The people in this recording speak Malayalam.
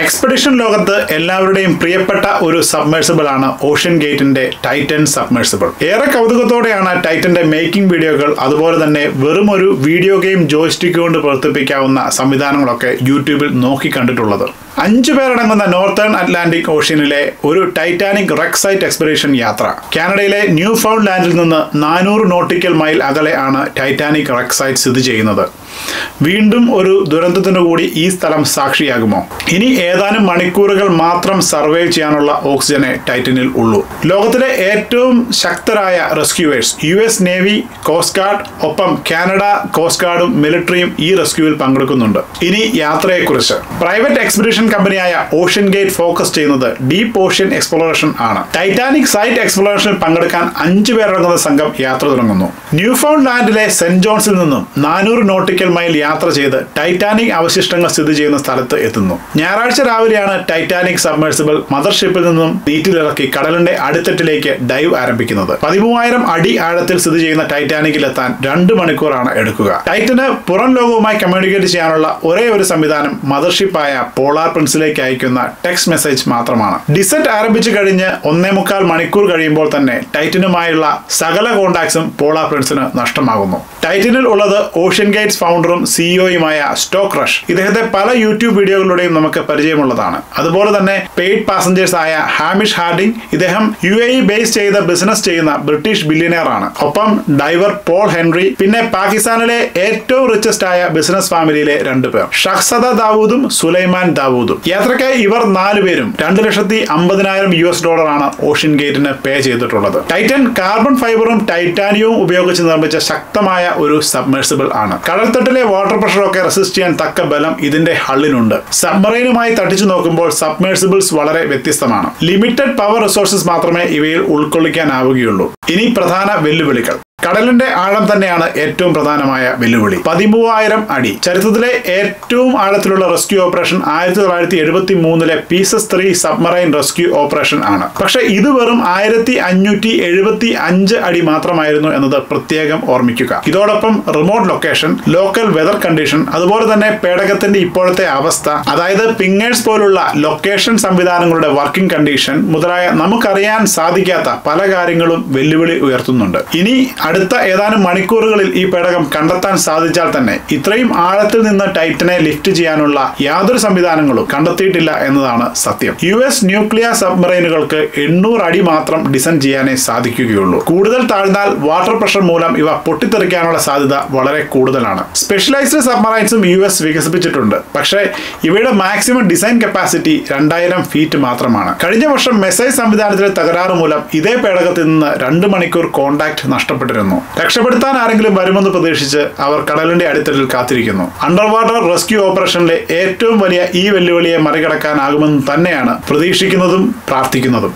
എക്സ്പെഡിഷൻ ലോകത്ത് എല്ലാവരുടെയും പ്രിയപ്പെട്ട ഒരു സബ്മേഴ്സിബിൾ ആണ് ഓഷ്യൻ ഗേറ്റിന്റെ ടൈറ്റൻ സബ്മേഴ്സിബിൾ ഏറെ കൗതുകത്തോടെയാണ് ടൈറ്റന്റെ മേക്കിംഗ് വീഡിയോകൾ അതുപോലെ തന്നെ വെറും ഒരു വീഡിയോ ഗെയിം ജോയ്സ്റ്റിക് കൊണ്ട് പ്രവർത്തിപ്പിക്കാവുന്ന സംവിധാനങ്ങളൊക്കെ യൂട്യൂബിൽ നോക്കി കണ്ടിട്ടുള്ളത്. അഞ്ചു പേരടങ്ങുന്ന നോർത്തേൺ അറ്റ്ലാന്റിക് ഓഷ്യനിലെ ഒരു ടൈറ്റാനിക് റെക്സൈറ്റ് എക്സ്പിറേഷൻ യാത്ര. കാനഡയിലെ ന്യൂ ഫൗണ്ട് ലാൻഡിൽ നിന്ന് നാനൂറ് നോട്ടിക്കൽ മൈൽ അകലെ ആണ് ടൈറ്റാനിക് റെക്സൈറ്റ് സ്ഥിതി ചെയ്യുന്നത്. വീണ്ടും ഒരു ദുരന്തത്തിനു കൂടി ഈ സ്ഥലം സാക്ഷിയാകുമോ? ഇനി ഏതാനും മണിക്കൂറുകൾ മാത്രം സർവേ ചെയ്യാനുള്ള ഓക്സിജനെ ടൈറ്റനിൽ ഉള്ളൂ. ലോകത്തിലെ ഏറ്റവും ശക്തരായ rescuers U S Navy Coast Guard ഒപ്പം കാനഡ കോസ്റ്റ് ഗാർഡും മിലിറ്ററിയും ഈ റെസ്ക്യൂവിൽ പങ്കെടുക്കുന്നുണ്ട്. ഇനി യാത്രയെക്കുറിച്ച്. പ്രൈവറ്റ് എക്സ്പെഡിഷൻ കമ്പനിയായ ഓഷ്യൻ ഗേറ്റ് ഫോക്കസ് ചെയ്യുന്നത് ഡീപ് ഓഷ്യൻ എക്സ്പ്ലോറേഷൻ ആണ്. ടൈറ്റാനിക് സൈറ്റ് എക്സ്പ്ലോറേഷനിൽ പങ്കെടുക്കാൻ അഞ്ചു പേരടങ്ങുന്ന സംഘം യാത്ര തുടങ്ങുന്നു. ന്യൂ ഫൗണ്ട് ലാൻഡിലെ സെന്റ് ജോൺസിൽ നിന്നും നാനൂറ് നോട്ടിക്കൽ മൈൽ യാത്ര ചെയ്ത് ടൈറ്റാനിക് അവശിഷ്ടങ്ങൾ സ്ഥിതി ചെയ്യുന്ന സ്ഥലത്ത് എത്തുന്നു. ഞായറാഴ്ച രാവിലെയാണ് ടൈറ്റാനിക് സബ്മേഴ്സിബിൾ മദർഷിപ്പിൽ നിന്നും നീറ്റിലിറക്കി കടലിന്റെ അടിത്തട്ടിലേക്ക് ഡൈവ് ആരംഭിക്കുന്നത്. പതിമൂവായിരം അടി ആഴത്തിൽ സ്ഥിതി ചെയ്യുന്ന ടൈറ്റാനിക്കിൽ എത്താൻ രണ്ട് മണിക്കൂറാണ് എടുക്കുക. ടൈറ്റന് പുറം ലോകവുമായി കമ്മ്യൂണിക്കേറ്റ് ചെയ്യാനുള്ള ഒരേ ഒരു സംവിധാനം മദർഷിപ്പായ പോളാർ പ്രിൻസിലേക്ക് അയക്കുന്ന ടെക്സ്റ്റ് മെസ്സേജ് മാത്രമാണ്. ഡിസെറ്റ് ആരംഭിച്ചു കഴിഞ്ഞ് ഒന്നേ മുക്കാൽ മണിക്കൂർ കഴിയുമ്പോൾ തന്നെ ടൈറ്റനുമായുള്ള സകല കോണ്ടാക്ട്സും പോളാർ പ്രിൻസിന് നഷ്ടമാകുന്നു. ടൈറ്റനിൽ ഉള്ളത് ഓഷ്യൻ ഗേറ്റ്സ് ഫൗണ്ടറും സിഇഒയുമായ സ്റ്റോക്ക് റഷ് ഇദ്ദേഹത്തെ പല യൂട്യൂബ് വീഡിയോകളിലൂടെയും നമുക്ക് പരിചയമുള്ളതാണ്. അതുപോലെ തന്നെ പെയ്ഡ് പാസഞ്ചേഴ്സ് ആയ ഹാമിഷ് ഹാർഡിംഗ് ഇദ്ദേഹം യു എ ബേസ് ചെയ്ത് ബിസിനസ് ചെയ്യുന്ന ബ്രിട്ടീഷ് ബില്യനെയർ ആണ്. ഒപ്പം ഡൈവർ പോൾ ഹെൻറി പിന്നെ പാകിസ്ഥാനിലെ ഏറ്റവും റിച്ചസ്റ്റ് ആയ ബിസിനസ് ഫാമിലിയിലെ രണ്ടുപേർ ഷഹ്സദ ദാവൂദും സുലൈമാൻ ദാവൂദും. യാത്രയ്ക്കായി ഇവർ നാലുപേരും രണ്ട് ലക്ഷത്തി അമ്പതിനായിരം യു എസ് ഡോളറാണ് ഓഷ്യൻ ഗേറ്റിന് പേ ചെയ്തിട്ടുള്ളത്. ടൈറ്റൻ കാർബൺ ഫൈബറും ടൈറ്റാനിയവും ഉപയോഗിച്ച് നിർമ്മിച്ച ശക്തമായ ഒരു സബ്മേഴ്സിബിൾ ആണ്. കടൽത്തട്ടിലെ വാട്ടർ പ്രഷറൊക്കെ റെസിസ്റ്റ് ചെയ്യാൻ തക്ക ബലം ഇതിന്റെ ഹള്ളിനുണ്ട് സബ്മറൈനുമായി തട്ടിച്ചു നോക്കുമ്പോൾ സബ്മേഴ്സിബിൾസ് വളരെ വ്യത്യസ്തമാണ്. ലിമിറ്റഡ് പവർ റിസോഴ്സസ് മാത്രമേ ഇവയിൽ ഉൾക്കൊള്ളിക്കാനാവുകയുള്ളൂ. ഇനി പ്രധാന വെല്ലുവിളികൾ. കടലിന്റെ ആഴം തന്നെയാണ് ഏറ്റവും പ്രധാനമായ വെല്ലുവിളി. പതിമൂവായിരം അടി. ചരിത്രത്തിലെ ഏറ്റവും ആഴത്തിലുള്ള റെസ്ക്യൂ ഓപ്പറേഷൻ ആയിരത്തി തൊള്ളായിരത്തി എഴുപത്തി മൂന്നിലെ Pisces three submarine rescue operation ആണ്. പക്ഷേ ഇത് വെറും ആയിരത്തി അഞ്ഞൂറ്റി എഴുപത്തി അഞ്ച് അടി മാത്രമായിരുന്നു എന്നത് പ്രത്യേകം ഓർമ്മിക്കുക. ഇതോടൊപ്പം remote location local weather condition അതുപോലെ തന്നെ പേടകത്തിന്റെ ഇപ്പോഴത്തെ അവസ്ഥ അതായത് പിങ്ങേഴ്സ് പോലുള്ള ലൊക്കേഷൻ സംവിധാനങ്ങളുടെ വർക്കിംഗ് കണ്ടീഷൻ മുതലായ നമുക്കറിയാൻ സാധിക്കാത്ത പല കാര്യങ്ങളും വെല്ലുവിളി ഉയർത്തുന്നുണ്ട്. ഇനി അടുത്ത ഏതാനും മണിക്കൂറുകളിൽ ഈ പേടകം കണ്ടെത്താൻ സാധിച്ചാൽ തന്നെ ഇത്രയും ആഴത്തിൽ നിന്ന് ടൈറ്റനെ ലിഫ്റ്റ് ചെയ്യാനുള്ള യാതൊരു സംവിധാനങ്ങളും കണ്ടെത്തിയിട്ടില്ല എന്നതാണ് സത്യം. യു എസ് ന്യൂക്ലിയർ സബ്മറൈനുകൾക്ക് എണ്ണൂറ് അടി മാത്രം ഡിസൈൻ ചെയ്യാനേ സാധിക്കുകയുള്ളൂ. കൂടുതൽ താഴ്ന്നാൽ വാട്ടർ പ്രഷർ മൂലം ഇവ പൊട്ടിത്തെറിക്കാനുള്ള സാധ്യത വളരെ കൂടുതലാണ്. സ്പെഷ്യലൈസ്ഡ് സബ്മറൈൻസും യു എസ് വികസിപ്പിച്ചിട്ടുണ്ട്. പക്ഷേ ഇവയുടെ മാക്സിമം ഡിസൈൻ കപ്പാസിറ്റി രണ്ടായിരം ഫീറ്റ് മാത്രമാണ്. കഴിഞ്ഞ വർഷം മെസ്സൈ സംവിധാനത്തിലെ തകരാറ് മൂലം ഇതേ പേടകത്തിൽ നിന്ന് രണ്ട് മണിക്കൂർ കോണ്ടാക്ട് നഷ്ടപ്പെട്ടിരുന്നു. രക്ഷപ്പെടുത്താൻ ആരെങ്കിലും വരുമെന്ന് പ്രതീക്ഷിച്ച് അവർ കടലിന്റെ അടിത്തട്ടിൽ കാത്തിരിക്കുന്നു. അണ്ടർ വാട്ടർ റെസ്ക്യൂ ഓപ്പറേഷനിലെ ഏറ്റവും വലിയ ഈ വെല്ലുവിളിയെ മറികടക്കാനാകുമെന്ന് തന്നെയാണ് പ്രതീക്ഷിക്കുന്നതും പ്രാർത്ഥിക്കുന്നതും.